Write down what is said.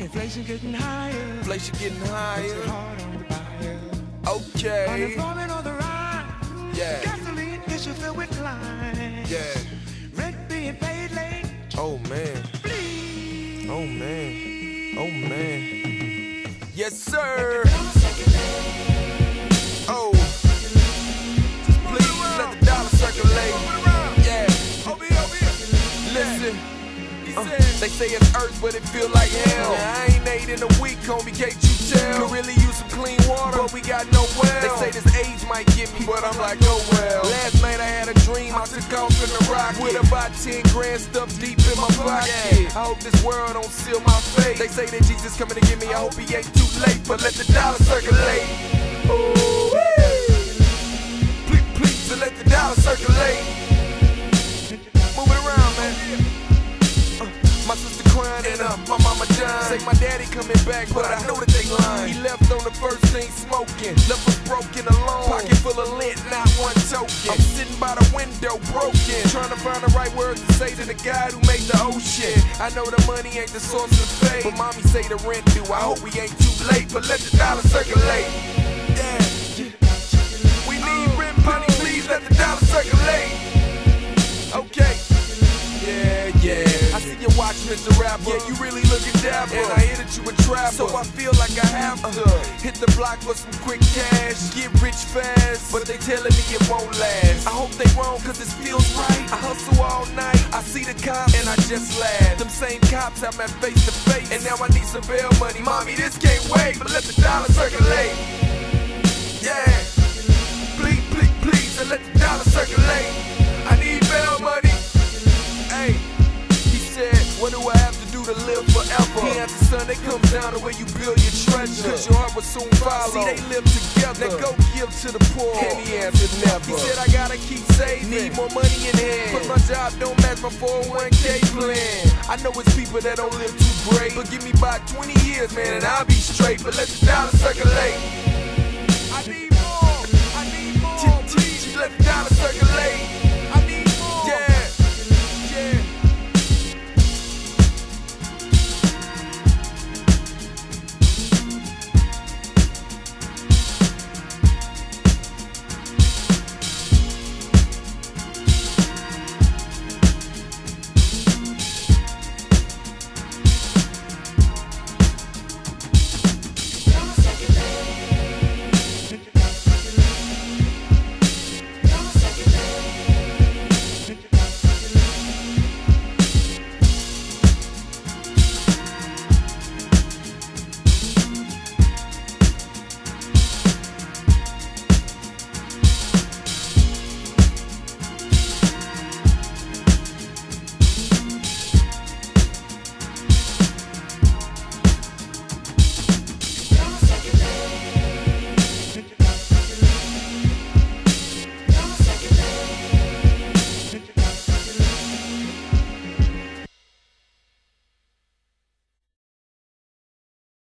Inflation getting higher. Inflation getting higher. hard on the buyer. Okay. Unemployment on the rise. Yeah. Gasoline issue filled with line. Yeah. Rent being paid late. Oh man. Please. Oh man. Oh man. Yes, sir. Uh, they say it's earth, but it feel like hell. Now, I ain't ate in a week, homie, can't you tell? Could really use some clean water, but we got no well. They say this age might get me, but I'm like, oh well. Last night I had a dream, I took off in the rocket with about 10 grand stuffed deep in my pocket. I hope this world don't seal my fate. They say that Jesus coming to get me, I hope he ain't too late, but let the dollar circulate. Ooh, and uh, my mama dying. Say my daddy coming back, but I know that they lying. He left on the first thing smoking, left us broken alone. Pocket full of lint, not one token. I'm sitting by the window, broken, trying to find the right words to say to the guy who made the ocean. I know the money ain't the source of fame, but mommy say the rent due. I hope we ain't too late, but let the dollar circulate. Mr. Rapper. Yeah, you really looking dapper. And I hit that you a trapper. So I feel like I have uh-huh. to hit the block for some quick cash. Get rich fast. But they telling me it won't last. I hope they wrong, cause this feels right. I hustle all night. I see the cops and I just laugh. Them same cops I met face to face. And now I need some bail money. Mommy, this can't wait. But let the dollar circulate. To live forever? He answered, son, they come down to where you build your treasure. Cause your heart will soon follow. See, they live together. Now go give to the poor. And he answered, never. He said, I gotta keep saving. Need more money in hand. But my job don't match my 401k plan. I know it's people that don't live too great. But give me about 20 years, man, and I'll be straight. But let the dollar circulate.